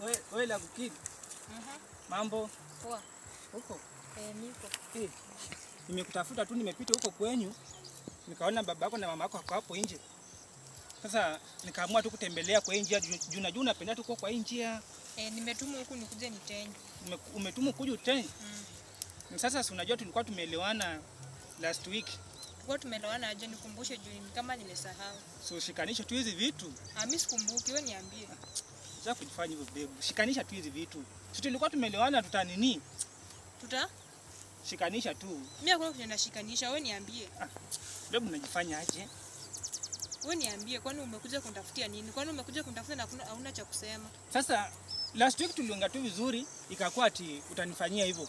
We, we la kukidi. Mhm. Mambo Poa. huko. Eh, niko. Eh, nimekutafuta tu nimepita huko kwenyu. Nikaona baba yako na mama yako wako hapo nje. Sasa nikaamua tu kutembelea kwa njia juu juu najua unapenda tu kwa njia. Eh, nimetumwa huku nikuje nitenye. Ume- Umetumu kuja utenye? Mm. Sasa si unajua tulikuwa tumeelewana last week. Tulikuwa tumeelewana aje nikumbushe juu kama nimesahau. So shikanisha tu hizi vitu. Ah, mimi sikumbuki, wewe niambie. Sasa kujifanya hivyo babe. Shikanisha tu hizi vitu. Sisi tulikuwa tumeelewana tutanini? Tuta? Shikanisha tu. Mimi hakuna kwenye nashikanisha, wewe niambie. Ah. Babe unajifanya aje? Wewe niambie, kwani umekuja kunitafutia nini? Kwani umekuja kunitafuta na hauna cha kusema? Sasa last week tuliongea tu vizuri, ikakuwa ati utanifanyia hivyo.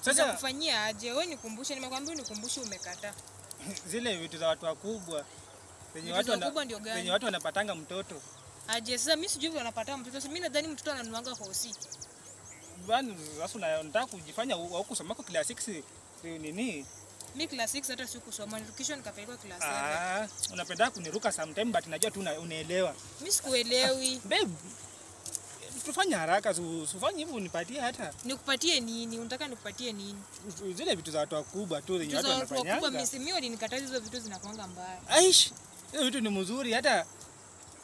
Sasa kufanyia aje? Wewe nikumbushe, nimekwambia unikumbushe umekataa. zile vitu za watu wakubwa Penye watu wanapatanga mtoto Aje sasa mimi sijui wanapata mtoto. Mimi nadhani mtoto ananuanga hosi. Bwana Sasa una- unataka kujifanya au kusoma kwa class 6 si nini? Mimi class 6 hata sikusoma, nirukishwa nikapelekwa class 7. Ah, unapenda kuniruka sometime but najua tu unaelewa. Mimi sikuelewi. Babe, tufanye haraka, usifanye hivyo unipatie hata Nikupatie nini? Unataka nikupatie nini? zile vitu za watu wakubwa tu zenye watu za watu wakubwa mimi mimi walinikataza hizo vitu zinakuanga mbaya. Aish, hiyo vitu ni mzuri hata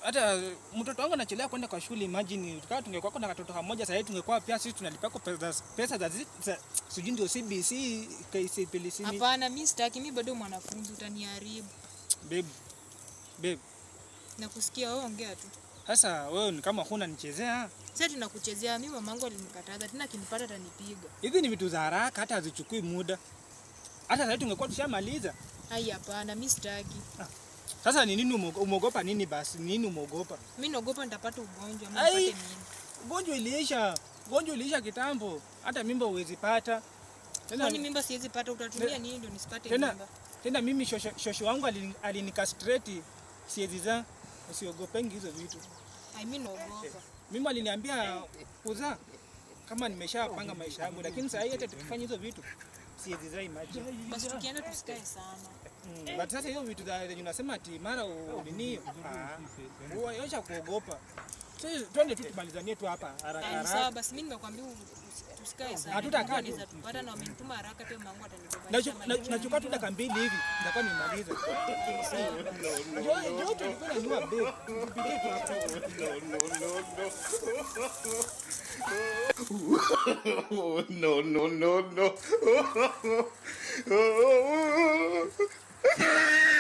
hata mtoto wangu anachelewa kwenda kwa shule. Imagine tukawa tungekuwa na katoto kamoja sasa tungekuwa pia sisi tunalipa kwa pesa pesa za sijui ndio CBC KCPLC. Hapana, mimi sitaki, mimi bado mwanafunzi, utaniharibu. Babe, babe, Nakusikia wewe, ongea tu. sasa wewe ni kama huna nichezea. Sasa tunakuchezea, mimi mamangu alinikataza, tena akinipata atanipiga. Hizi ni vitu za haraka, hata hazichukui muda. Hata sasa tungekuwa tushamaliza. Ai, hapana, mimi sitaki. Sasa ni nini umeogo- umeogopa nini basi? Nini umeogopa? Mimi naogopa nitapata ugonjwa, ama nipate nini? Ugonjwa iliisha. Ugonjwa iliisha kitambo. Hata mimba huwezi pata. Tena Kwani mimba siwezi pata, utatumia nini ndio nisipate tena mimba? tena mimi shosho, shosho wangu alini- alinikastreti siezi za usiogopengi hizo vitu. Ai, mimi naogopa. Mimi aliniambia kuzaa kama nimeshapanga maisha yangu, lakini saa hii hata tukifanya hizo vitu siwezi za imagine. Basi tukienda tusikae sana. Mm, but sasa hiyo vitu za unasema ati mara nini, huwa yosha kuogopa. Sasa twende tu tumalizanie tu hapa haraka haraka. sawa basi, mimi nimekwambia u- tusikae sana. Hatutakaa tu. anaweza na wamenituma haraka, pia mamangu atanibeba. Nachukua tu dakika mbili hivi nitakuwa nimalize. Najua babe. Oh, no, no, no, no.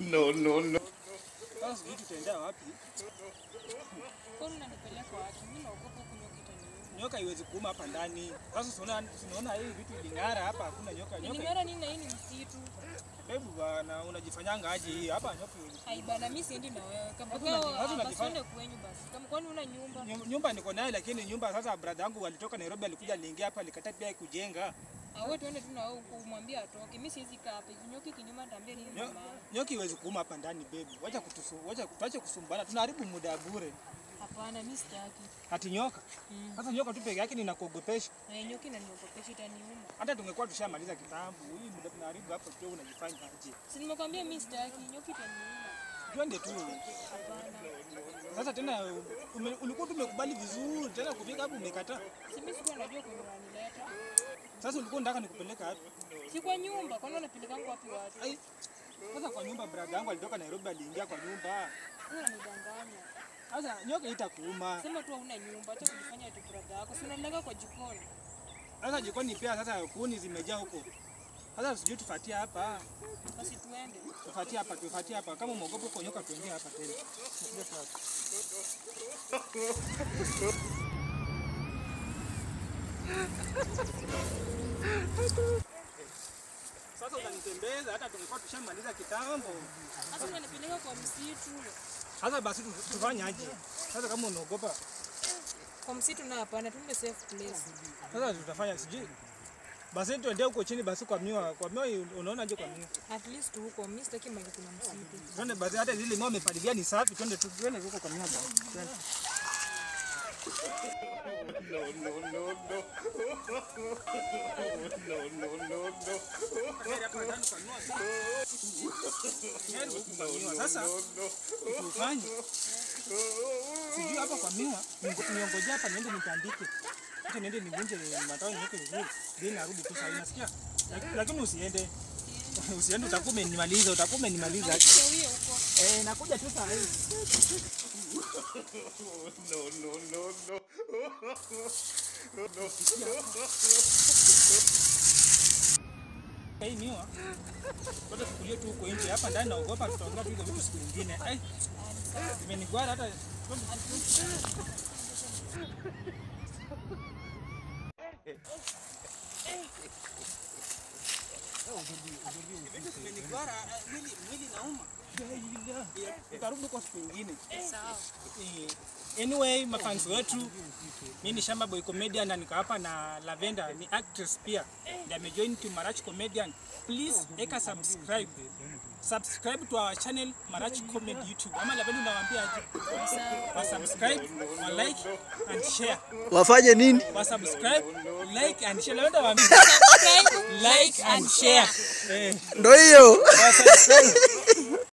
no, no, no. Sijui tutaendea wapi. Kwani unanipeleka wapi? Mimi naogopa huku nyoka. Nyoka iwezi kuuma hapa ndani. Sasa tunaona tunaona hii vitu ving'ara hapa, hakuna nyoka. Nyoka nini na hii ni msitu? Hebu bana, unajifanyanga aje hii hapa nyoka Hai Ai bana, mimi siendi na wewe. Kama unajifanya- kwenye kwenyu basi. Kama kwani una nyumba? Nyum- nyumba niko nayo lakini nyumba sasa brother yangu alitoka Nairobi alikuja aliingia hapa alikataa pia kujenga. Ah, wewe tuende tu na wewe kumwambia atoke. Mimi siwezi kaa hapa. Nyoki kinyuma nitaambia nini mama? Nyoki iwezi kuuma hapa ndani baby. Wacha kutusu, wacha tuache kusumbana. Tunaharibu muda bure. Hapana, mimi sitaki. Hati nyoka. Mm. Sasa nyoka tu peke yake ninakuogopesha. Na nyoka inaniogopesha itaniuma. Hata tungekuwa tushamaliza kitambo. Hii muda tunaharibu hapa tu unajifanya aje. Si nimekwambia mimi sitaki. Nyoka itaniuma. Twende tu. Hapana. Sasa tena ulikuwa tumekubali vizuri tena kufika hapo umekataa. Si mimi sikuwa najua kwenye unanileta. Sasa ulikuwa unataka nikupeleka wapi? Si kwa nyumba. Kwani unapelekangu wapi watu? Ai. Sasa kwa nyumba brada yangu alitoka Nairobi aliingia kwa nyumba. Unanidanganya. Sasa nyoka itakuuma. Sema tu hauna nyumba, acha kujifanya tu brother yako. Si unanilega kwa jikoni. Sasa jikoni pia sasa kuni zimejaa huko. Sasa sijui tufatie hapa. Basi tuende. Tufatie hapa, tufatie hapa. Kama umeogopa huko nyoka tuende hapa tena. Tusiende tu hapa. Sasa unanitembeza hata tungekuwa tushamaliza kitambo. Sasa unanipeleka kwa msitu. Sasa basi tufanyaje? Sasa kama unaogopa, Kwa msitu na hapana, tuende safe place. sasa tutafanya sijui. Basi tuende huko chini basi kwa miwa. Kwa miwa unaonaje kwa miwa? At least huko mimi sitaki maji kuna msitu. Twende basi hata zile miwa umepalilia ni safi, twende tu twende huko kwa miwa basi. Twende. No, no, no, no. No, no, no, no. Sijui hapa kwa miwa niongoje hapa niende nikaandike hata niende nivunje matawi vizuri narudi nasikia lakini usiende usiende utakuwa umenimaliza utakuwa umenimaliza Usichawie huko. eh nakuja tu saa hii No, no, no, no. hii miwa bado tukulie tu huko nje hapa ndani naogopa tutaongea tu hizo vitu siku nyingine ai imenigwara hata imenigwara mwili mwili nauma utarudi kwa siku nyingine. Sawa. Eh, anyway mafans wetu mi ni shamba boy comedian na niko hapa na Lavender ni actress pia. Na amejoin to marach comedian. Please eka subscribe. Subscribe to our channel marach comedy youtube. Ama Lavender unawaambia aje? Wa subscribe wa like and share. Wafanye nini? wa subscribe like and share. Lavender waambia Subscribe, like and share. Ndio Ndo hiyo. wa subscribe